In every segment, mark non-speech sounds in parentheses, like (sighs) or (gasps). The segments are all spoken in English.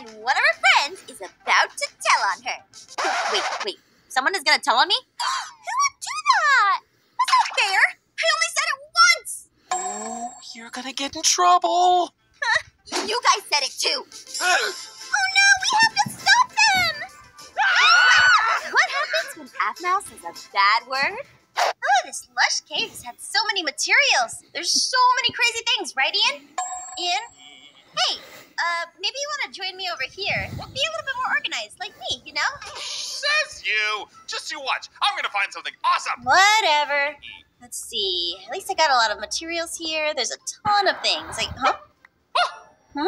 and one of her friends is about to tell on her. Wait, wait. Someone is gonna tell on me? (gasps) Who would do that? That's not fair. I only said it once. Oh, you're gonna get in trouble. (laughs) You guys said it too. (sighs) Oh no, we have to stop them! (gasps) what happens when Aphmau says a bad word? Oh, this lush cave has had so many materials. There's so many crazy things, right, Ian? Ian? Hey, uh, maybe you want to join me over here. Be a little bit more organized, like me, you know? Says you. Just you watch. I'm gonna find something awesome. Whatever. Let's see. At least I got a lot of materials here. There's a ton of things. Like, huh? (laughs) Huh?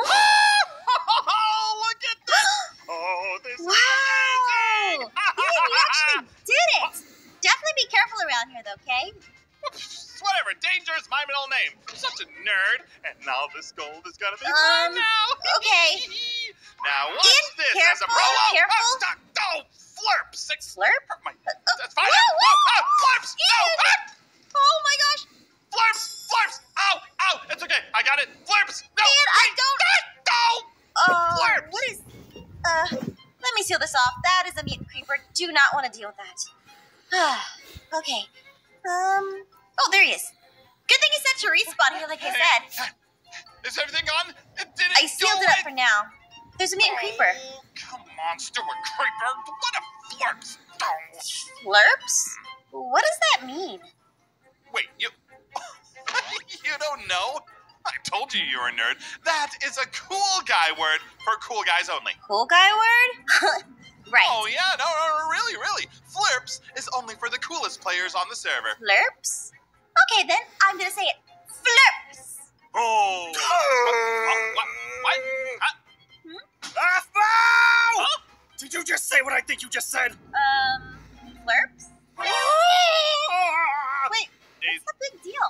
Oh, look at this. (gasps) Oh, this Wow! is amazing. You actually (laughs) did it! Definitely be careful around here, though, okay? Whatever. Danger is my middle name. I'm such a nerd. And now this gold is gonna be Um, mine now. okay. (laughs) now watch Ian, this as a careful, pro. Oh, careful. Oh, stop. oh, flurp. Six. Slurp? My, Uh, uh, that's fine. whoa, whoa. Oh, oh, flurps. No. Ah, Oh my gosh! flurps. Flurps. Ow. Ow. It's okay. I got it. Flurps. No. Ian, I don't- Ah, Uh, Flurps. what is. Uh, let me seal this off. That is a mutant creeper. Do not want to deal with that. (sighs) okay. Um. Oh, there he is. Good thing he said to respawn here, like I said. Is everything gone? It didn't I sealed it up for now. There's a oh, creeper. Oh, come on, stupid creeper. What a flurps. Slurps? What does that mean? Wait, you. (laughs) you don't know? I told you you were a nerd. That is a cool guy word for cool guys only. Cool guy word? (laughs) right. Oh, yeah, no, no, no, really, really. Flirps is only for the coolest players on the server. Flurps? Okay, then I'm gonna say it. Flurps! Oh. what? What? what? Huh? Aphmau! Huh? Did you just say what I think you just said? Um, flurps? Wait, Is, what's the big deal?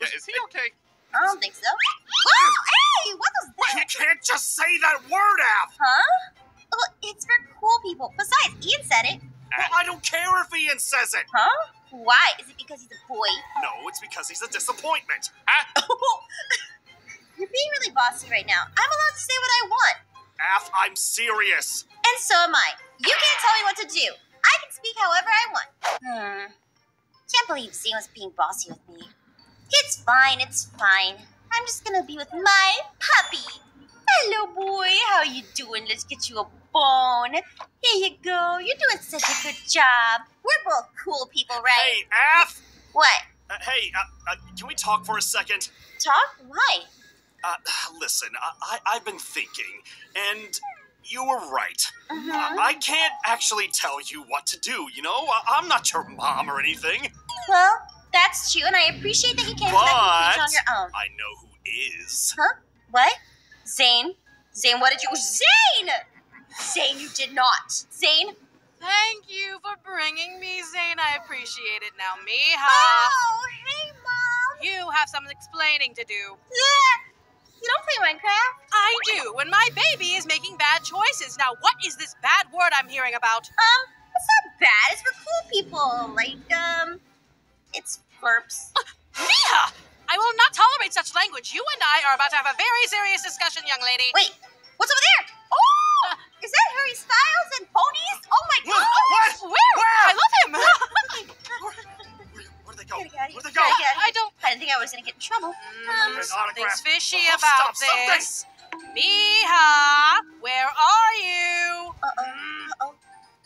yeah, is he okay? I don't think so. Whoa! Hey! What was You that? can't just say that word, Aph! Huh? Well, it's for cool people. Besides, Ian said it. Well, I don't care if Ian says it. Huh? Why? Is it because he's a boy? No, it's because he's a disappointment. Huh? (laughs) You're being really bossy right now. I'm allowed to say what I want. Aph, I'm serious. And so am I. You can't tell me what to do. I can speak however I want. Hmm. Can't believe Zane was being bossy with me. It's fine, it's fine. I'm just gonna be with my puppy. Hello, boy. How you doing? Let's get you a bone. Here you go. You're doing such a good job. We're both cool people, right? Hey, Aph! What? Uh, hey, uh, uh, can we talk for a second? Talk? Why? Uh, (sighs) listen, I, I, I've been thinking, and you were right. Mhm. Uh, I can't actually tell you what to do, you know? I, I'm not your mom or anything. Well, that's true, and I appreciate that you came to that conclusion on your own. I know who is. Huh? What? Zane? Zane, what did you. Zane! Zane, you did not. Zane? Thank you for bringing me, Zane. I appreciate it. Now, Mija, Oh, hey, Mom. you have some explaining to do. Yeah. You don't play Minecraft? I do, when my baby is making bad choices. Now, what is this bad word I'm hearing about? Um, it's not bad. It's for cool people. Like, um, it's flurps. (laughs) Mija! I will not tolerate such language. You and I are about to have a very serious discussion, young lady. Wait, what's over there? Oh! Is that Harry Styles and ponies? Oh my What? god! What? Where? Where? I love him. Where, (laughs) where, where'd they go? Gotta get out of Where'd here. they go? Gotta get out of I don't. I didn't think I was gonna get in trouble. Mm, something's fishy Oh, about stop, something. this. Mija, where are you? Uh-oh. Uh-oh.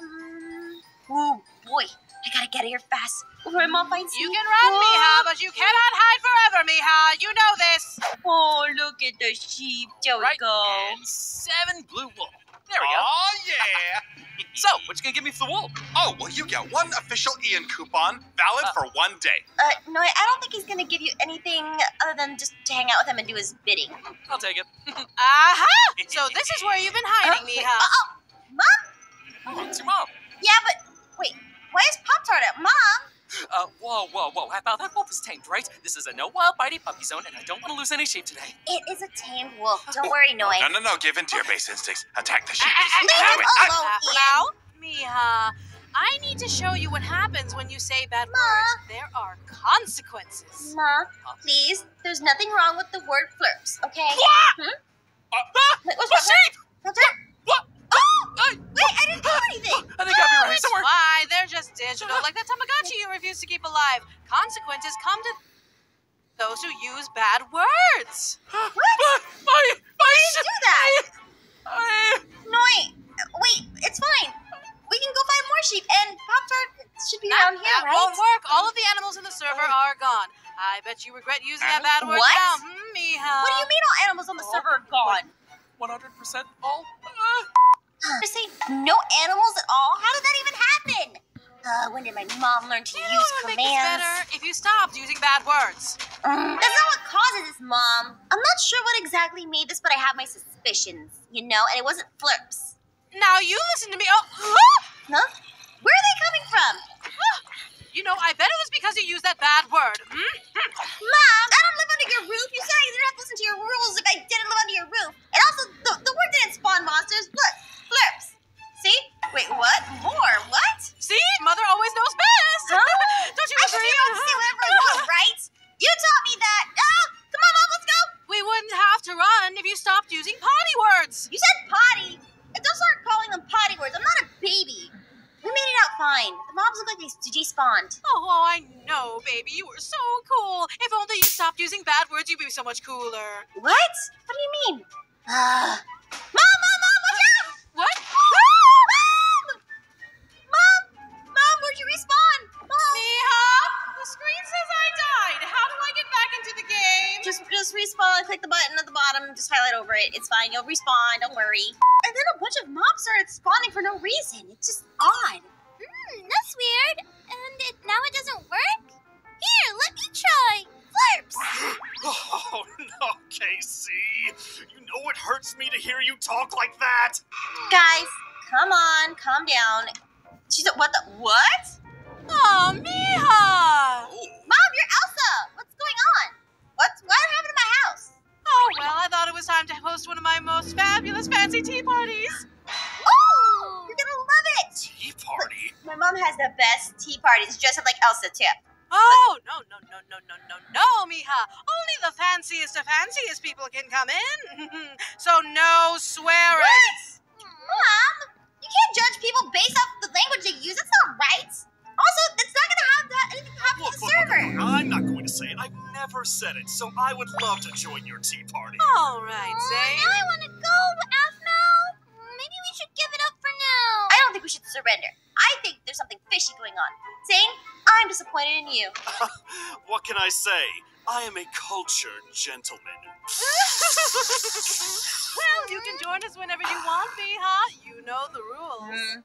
Um, oh, boy. I gotta get here fast before my mom finds You me. can run, Whoa. Mija, but you cannot hide forever, Mija. You know this. Oh, look at the sheep. There we Right. go. And seven blue wool. There we go. Oh, yeah. (laughs) So, what you gonna give me for the wool? Oh, well, you get one official Ian coupon, valid Uh. for one day. Uh, no, I I don't think he's gonna give you anything other than just to hang out with him and do his bidding. I'll take it. (laughs) Aha! So this is where you've been hiding, Huh? Mija. Oh, Mom? Oh, it's your mom. Yeah, but wait. Where's Pop Tart at, Mom? Uh, whoa, whoa, whoa. How about that wolf is tamed, right? This is a no wild bitey puppy zone, and I don't want to lose any sheep today. It is a tamed wolf. Don't worry, Noy. No, no, no. Give in to your base instincts. Attack the sheep. Uh, (laughs) uh, Leave him alone, ah! Hello? Mija. I need to show you what happens when you say bad Ma. words. There are consequences. Ma, please. There's nothing wrong with the word flirps, okay? Hmm? Uh, ah! what's what? Sheep! What? what? Oh! Ah! Wait, I didn't do anything! I think alive. Consequences come to those who use bad words. What? (gasps) My, my, didn't do that. I, No, wait. Wait, it's fine. We can go find more sheep, and Pop Tart should be around here, that right? won't work. All of the animals in the server are gone. I bet you regret using that bad word What? now. Hmm. What do you mean all animals on the server are gone? 100% all. Uh, To say no animals at all? How did that even happen? Uh, when did my mom learn to You use make commands? better if you stopped using bad words. Mm, that's not what causes this, Mom. I'm not sure what exactly made this, but I have my suspicions, you know, and it wasn't flirps. Now you listen to me. Oh, Huh? Where are they coming from? you know, I bet it was because you used that bad word. Hmm? Mom, I don't live under your roof. You said I didn't have to listen to your rules if I didn't live under your roof. And also, the, the word didn't spawn monsters. Look, flirps. See? Wait, what? More? What? See, mother always knows best. Huh? (laughs) Don't you I should agree? be able to say whatever I want, right? You taught me that. Oh, come on, Mom, let's go. We wouldn't have to run if you stopped using potty words. You said potty. Don't start calling them potty words. I'm not a baby. We made it out fine. The mobs look like they despawned. Oh, oh, I know, baby. You were so cool. If only you stopped using bad words, you'd be so much cooler. What? What do you mean? Uh, Mom, respawn. Click the button at the bottom. Just highlight over it. It's fine. You'll respawn. Don't worry. And then a bunch of mobs started spawning for no reason. It's just odd. Hmm, that's weird. And it, now it doesn't work? Here, let me try. Flirps. (gasps) Oh no, Casey. You know it hurts me to hear you talk like that. Guys, come on. Calm down. She's a, what the? What? Oh, Mija. Oh, Mom, you're Elsa. What's going on? What's what happened to my house? Oh, well, I thought it was time to host one of my most fabulous fancy tea parties. Oh, you're gonna love it. tea party. My mom has the best tea parties, dressed up like Elsa too. Oh, no, no, no, no, no, no, no, Mija. Only the fanciest of fanciest people can come in. (laughs) so no swearing. What? Mom, you can't judge people based off the language they use. That's not right. Also, it's not gonna have that anything happen Look, to the look, look, server. look, I'm not going to say it. I've never said it, so I would love to join your tea party. All right, Aw, Zane. now I want to go, Aphmau. Maybe we should give it up for now. I don't think we should surrender. I think there's something fishy going on. Zane, I'm disappointed in you. (laughs) what can I say? I am a cultured gentleman. (laughs) well, you can join us whenever you want, Mija. You know the rules. Mm-hmm.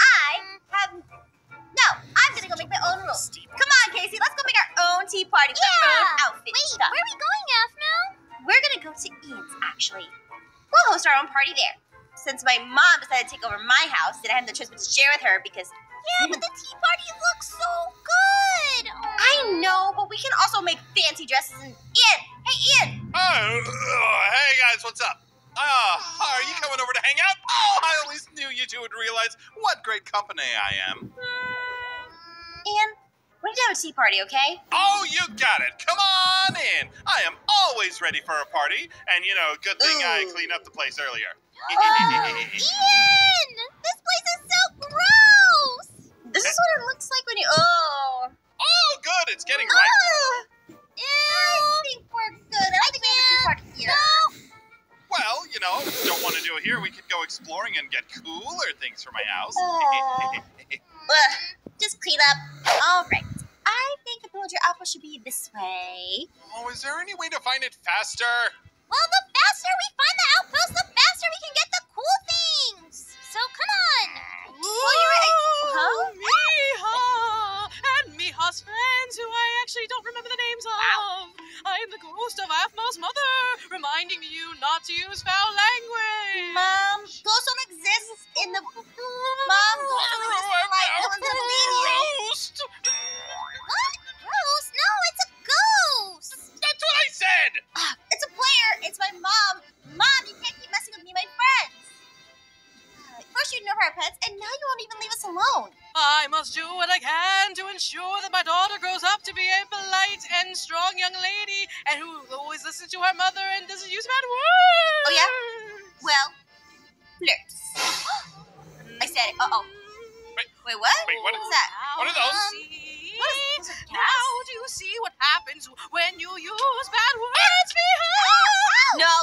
I have no. I'm gonna go make my own rules. Come on, Casey. Let's go make our own tea party with our Yeah. own outfit Wait, stuff. where are we going, Aphmau? We're gonna go to Ian's, actually. We'll host our own party there. Since my mom decided to take over my house, and I had no choice but to share with her because Yeah, but the tea party looks so good. I know, but we can also make fancy dresses. And Ian, hey Ian, Oh, uh, hey guys, what's up? Ah, are you coming over to hang out? Oh, I always knew you two would realize what great company I am. Ian, we need to have a tea party, okay? Oh, you got it. Come on in. I am always ready for a party, and you know, good thing I Ooh. cleaned up the place earlier. oh, Ian, this place is so gross. This is what it looks like when you. Oh. oh, good, it's getting right. Oh. I think we're good. I think we have a tea party here. Well, you know, don't want to do it here, we could go exploring and get cooler things for my house. Oh. (laughs) Oh. Just clean up. All right. I think the villager apple should be this way. oh, is there any way to find it faster? Well, the faster we find the outpost, the faster we can get the cool things. So come on. Well, you're right. Huh? Mija and Mija's friends, who I actually don't remember the names of. I am the ghost of Aphmau's mother, reminding you not to use foul language. Mom, ghosts don't exist in the. Mom, happens when you use bad words, Mija? No,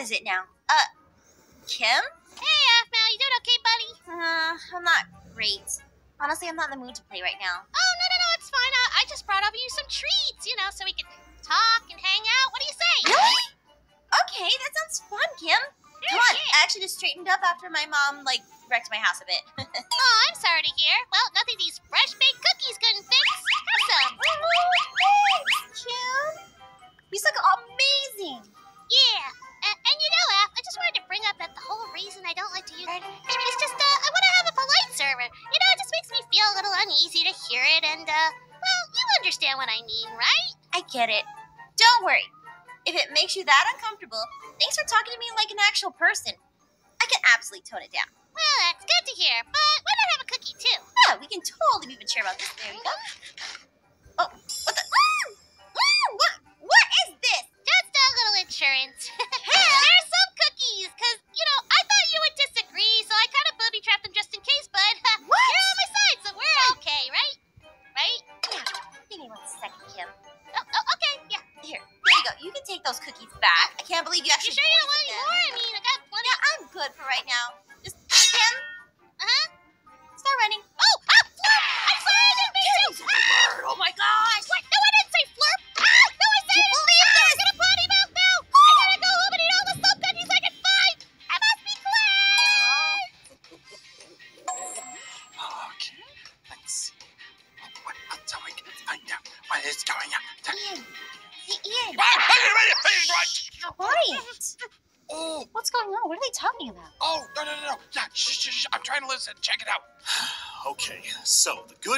What is it now? Uh, Kim? Hey, Aphmau, you doing okay, buddy? Uh, I'm not great. Honestly, I'm not in the mood to play right now. Oh, no, no, no, it's fine. Uh, I just brought over you some treats, you know, so we can talk and hang out. What do you say? Really? Okay, that sounds fun, Kim. Come on. I actually just straightened up after my mom, like, wrecked my house a bit. (laughs) Oh, I'm sorry to hear. Well, nothing these fresh baked cookies couldn't fix. Have some. Kim? These look amazing. Yeah. Reason I don't like to use it. it is just, uh, I want to have a polite server. You know, it just makes me feel a little uneasy to hear it, and, uh, well, you understand what I mean, right? I get it. Don't worry. If it makes you that uncomfortable, thanks for talking to me like an actual person. I can absolutely tone it down. Well, that's good to hear, but why not have a cookie, too? Yeah, we can totally be mature about this. There you go.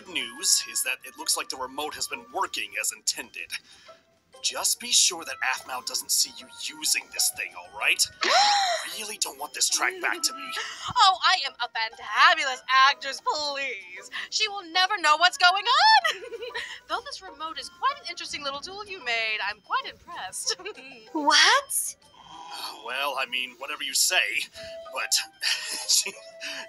Good news is that it looks like the remote has been working as intended. Just be sure that Aphmau doesn't see you using this thing, alright? (gasps) really don't want this track back to me. Oh, I am a fantabulous actress, please. She will never know what's going on. (laughs) Though this remote is quite an interesting little tool you made, I'm quite impressed. (laughs) What? Well, I mean, whatever you say, but (laughs) she,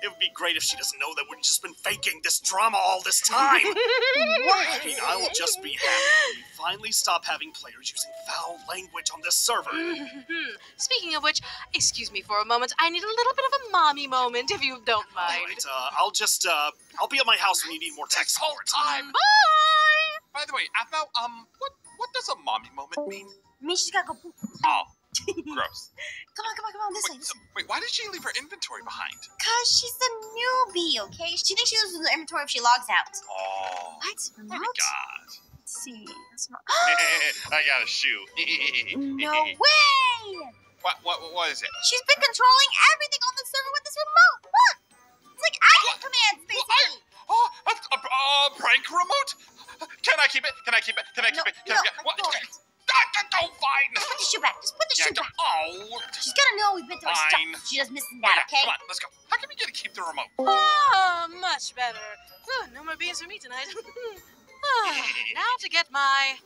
it would be great if she doesn't know that we've just been faking this drama all this time. (laughs) I mean, I will just be happy when we finally stop having players using foul language on this server. Speaking of which, excuse me for a moment. I need a little bit of a mommy moment, if you don't mind. right, uh, I'll just, uh, I'll be at my house when you need more tech This whole support. time. Bye. By the way, Aphmau, um, what what does a mommy moment mean? Me, she's gotta go poop. Oh, (laughs) gross. Come on, come on, come on, this way. Wait, so, wait, why did she leave her inventory behind? Cause she's a newbie, okay? She thinks she loses the inventory if she logs out. Oh, What? Oh my Remote? God. Let's see. That's not. (laughs) (gasps) I got a shoe. no (laughs) way! What, what, what is it? She's been controlling everything on the server with this remote. Look! It's like admin commands, basically. Oh, a, a, a prank remote? Can I keep it? Can I keep it? Can I keep No, it? Can no, I keep it? What? No. Ah, ah, oh, fine. Put the shoe back. Just put the Yeah, shoe back. oh. She's gonna know we've been through our Fine. stuff. She just missing Yeah, that, okay? Come on, let's go. How can we get to keep the remote? Ah, much better. Whew, no more beans for me tonight. Ah, now to get my.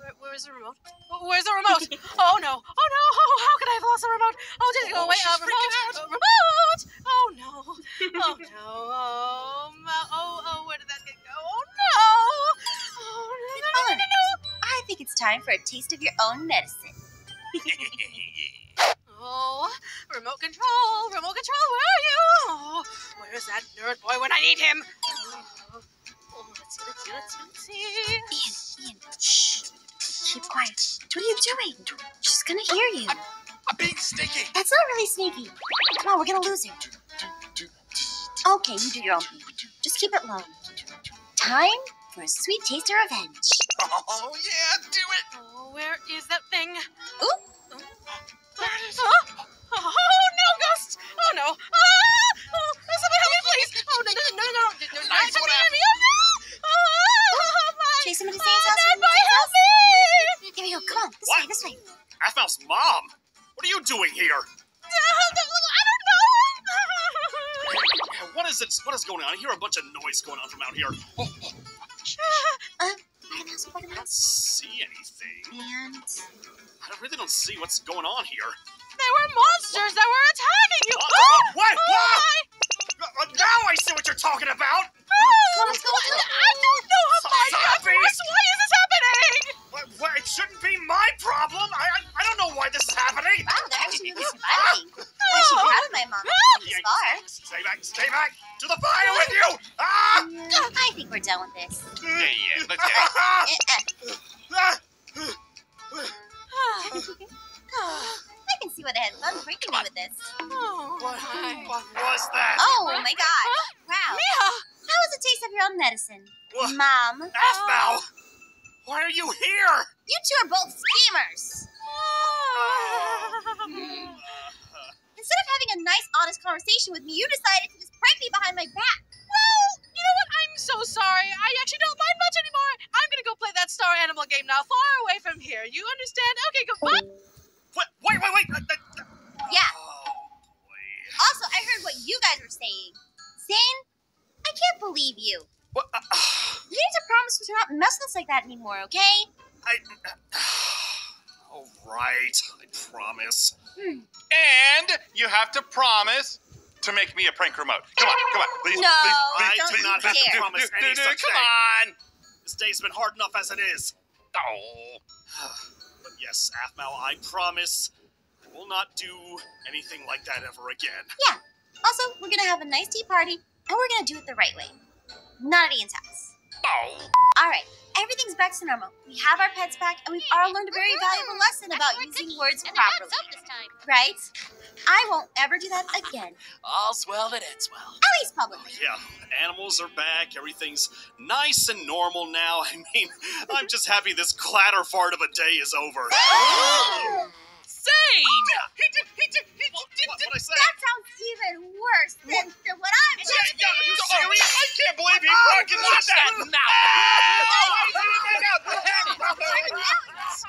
Where, where is the remote? Where's the remote? oh no! Oh no! How could I have lost the remote? Oh, did it go Oh, away? she's Uh, remote! out. Uh, remote! Oh no! Oh no! Oh, oh, oh, where did that thing go? Oh no! Oh no! no, no, no, no. I think it's time for a taste of your own medicine. (laughs) Oh, remote control! Remote control! Where are you? Oh, where's that nerd boy when I need him? Oh, oh, let's see, let's see, let's see, let's see. Ian, Ian, shh. Keep quiet. What are you doing? She's gonna hear you. I'm being sneaky. That's not really sneaky. Come on, we're gonna lose her. Okay, you do your own thing. Just keep it low. Time for a sweet taste of revenge. Oh, Oh, yeah, do it. Oh, where is that thing? Ooh. Oh, Huh? oh no, ghost! Oh no! Ah! Oh, somebody help me, please! Oh no, no, no, no, no! no, no, no Nice not one, near. Oh, oh, my! Chase him into Oh, Zane's house. Dad, Chase him into boy, help me! Here we go. Come on. This What? way. This way. Aphmau's mom! What are you doing here? I don't know. What is it? What is going on? I hear a bunch of noise going on from out here. Oh, what's going on here. There were monsters that were attacking you. Oh, Oh, what? oh, What? Uh, uh, Now I see what you're talking about. Oh, let's go, let's go. I don't know how my Zombie. Why is this happening? What, what, it shouldn't be my problem. I, I I don't know why this is happening. wow, they're actually really surviving. I should be proud of my mom ah. for this Yeah, far. Stay back, stay back. To the fire with you. Ah! I think we're done with this. (laughs) Yeah, yeah, let's (laughs) get eh, eh. They had me with this. Oh, What, what was that? Oh my gosh! Wow. Mia! How was the taste of your own medicine, What? Mom? Aphmau! Why are you here? You two are both schemers. (laughs) Instead of having a nice, honest conversation with me, you decided to just prank me behind my back. Well, you know what? I'm so sorry. I actually don't mind much anymore. I'm gonna go play that star animal game now, far away from here. You understand? Okay, goodbye. Wait, wait, wait, wait. Yeah. Oh, boy. Also, I heard what you guys were saying. Zane, I can't believe you. What? Uh, (sighs) You need to promise to not mess with us like that anymore, okay? I. (sighs) All right, I promise. And you have to promise to make me a prank remote. Come on, come on. Please, No, please, I please, don't please, not have to promise any do, do, such Come thing. on. This day's been hard enough as it is. Oh. But yes, Aphmau, I promise I will not do anything like that ever again. Yeah. Also, we're gonna have a nice tea party, and we're gonna do it the right way. Not at Ian's house. Oh. Alright, everything's back to normal. We have our pets back, and we've all learned a very valuable lesson about using words And they're not properly. soap this time. Right? I won't ever do that again. All's well that ends well. At least publicly. Yeah, animals are back. Everything's nice and normal now. (laughs) I mean, I'm just happy this clatter fart of a day is over. (gasps) Zane! Oh, he did, he did, he did, what, what I say? That sounds even worse than, than what I'm Yeah, doing. yeah, are you Oh, serious? I can't believe he Oh, fucking did that. that mouth! (laughs) Oh, he did that. Even now, it's-